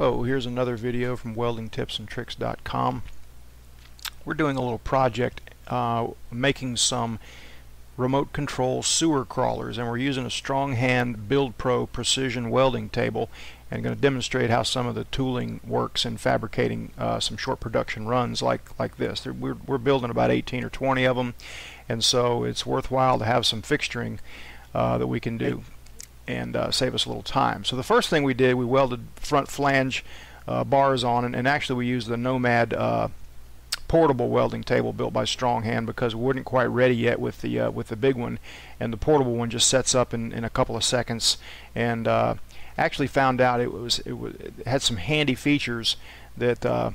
Oh, here's another video from weldingtipsandtricks.com. We're doing a little project uh, making some remote control sewer crawlers and we're using a Stronghand Build Pro precision welding table and going to demonstrate how some of the tooling works in fabricating uh, some short production runs like like this. We're, we're building about 18 or 20 of them and so it's worthwhile to have some fixturing uh, that we can do and uh, save us a little time. So the first thing we did, we welded front flange uh, bars on, and, and, actually we used the Nomad uh, portable welding table built by Stronghand because we weren't quite ready yet with the uh, with the big one, and the portable one just sets up in, in a couple of seconds. And uh, actually found out it was it, was, it had some handy features that uh,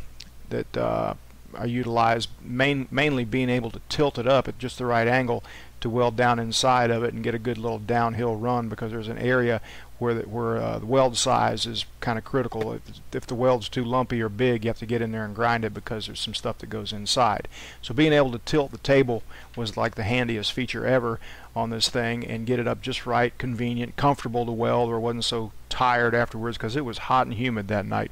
that I utilized main, mainly being able to tilt it up at just the right angle to weld down inside of it and get a good little downhill run because there's an area where the, where uh, the weld size is kind of critical. If, if the weld's too lumpy or big, you have to get in there and grind it because there's some stuff that goes inside. So being able to tilt the table was like the handiest feature ever on this thing and get it up just right, convenient, comfortable to weld, or wasn't so tired afterwards because it was hot and humid that night.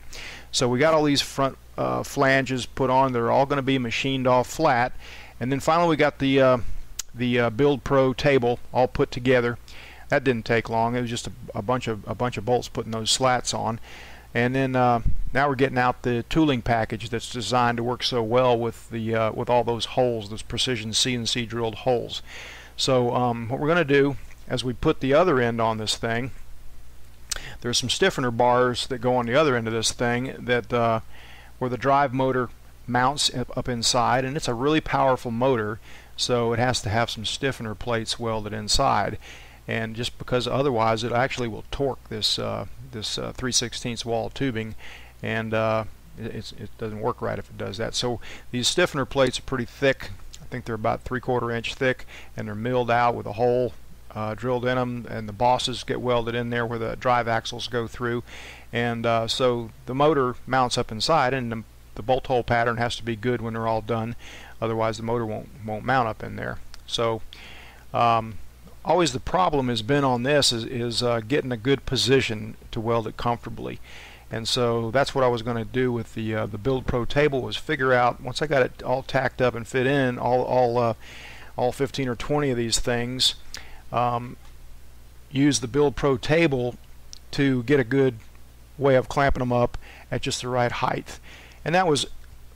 So we got all these front uh, flanges put on. They're all going to be machined off flat. And then finally we got the uh, the uh, Build Pro table all put together. That didn't take long. It was just a, a bunch of a bunch of bolts putting those slats on. And then uh, now we're getting out the tooling package that's designed to work so well with the uh, with all those holes, those precision CNC drilled holes. So um, what we're going to do as we put the other end on this thing, there's some stiffener bars that go on the other end of this thing that uh, where the drive motor mounts up inside, and it's a really powerful motor so it has to have some stiffener plates welded inside. And just because otherwise it actually will torque this uh, this uh, 3 16 wall tubing. And uh, it, it doesn't work right if it does that. So these stiffener plates are pretty thick. I think they're about three quarter inch thick and they're milled out with a hole uh, drilled in them and the bosses get welded in there where the drive axles go through. And uh, so the motor mounts up inside and the, the bolt hole pattern has to be good when they're all done otherwise the motor won't won't mount up in there. So um, always the problem has been on this is, is uh, getting a good position to weld it comfortably. And so that's what I was going to do with the uh, the Build Pro table was figure out once I got it all tacked up and fit in all all uh, all 15 or 20 of these things um, use the Build Pro table to get a good way of clamping them up at just the right height and that was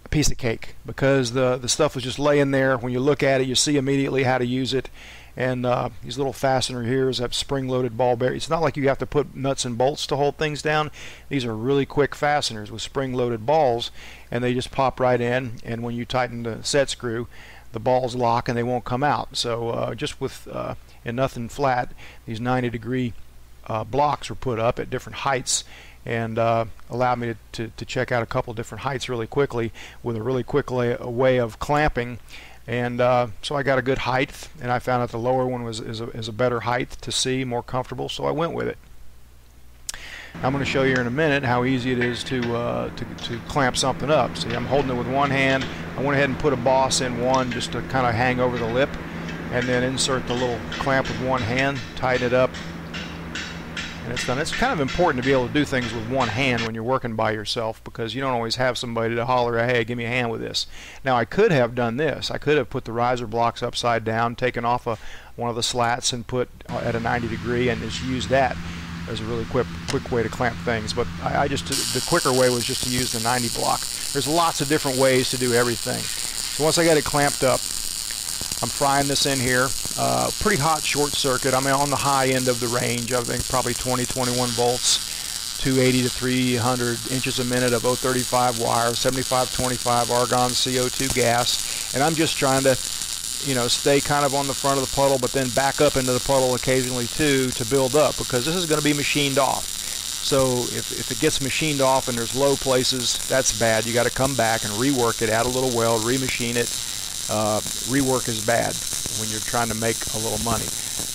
a piece of cake because the the stuff was just laying there. When you look at it, you see immediately how to use it. And uh, these little fastener here is that spring-loaded ball bearing. It's not like you have to put nuts and bolts to hold things down. These are really quick fasteners with spring-loaded balls, and they just pop right in. And when you tighten the set screw, the balls lock and they won't come out. So uh, just with uh, and nothing flat, these 90-degree uh, blocks were put up at different heights and uh, allowed me to, to, to, check out a couple different heights really quickly with a really quick way of clamping. And uh, so I got a good height and I found that the lower one was is a, is a better height to see more comfortable so I went with it. I'm going to show you in a minute how easy it is to, uh, to, to clamp something up. See I'm holding it with one hand. I went ahead and put a boss in one just to kind of hang over the lip and then insert the little clamp with one hand tighten it up and it's done. It's kind of important to be able to do things with one hand when you're working by yourself because you don't always have somebody to holler, hey, give me a hand with this. Now I could have done this. I could have put the riser blocks upside down, taken off a, one of the slats and put uh, at a 90 degree and just use that as a really quick quick way to clamp things. But I, I just the quicker way was just to use the 90 block. There's lots of different ways to do everything. So once I got it clamped up, I'm frying this in here. Uh, pretty hot short circuit. I'm on the high end of the range. I think probably 20, 21 volts, 280 to 300 inches a minute of 035 wire, 7525 argon CO2 gas, and I'm just trying to, you know, stay kind of on the front of the puddle, but then back up into the puddle occasionally too to build up because this is going to be machined off. So if, if it gets machined off and there's low places, that's bad. You got to come back and rework it, add a little weld, remachine it, uh, rework is bad when you're trying to make a little money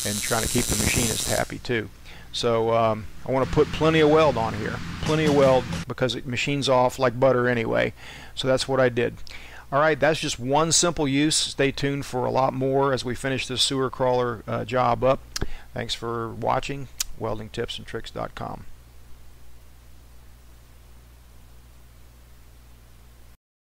and trying to keep the machinist happy too. So um, I want to put plenty of weld on here. Plenty of weld because it machines off like butter anyway. So that's what I did. Alright, that's just one simple use. Stay tuned for a lot more as we finish this sewer crawler uh, job up. Thanks for watching. WeldingTipsandTricks.com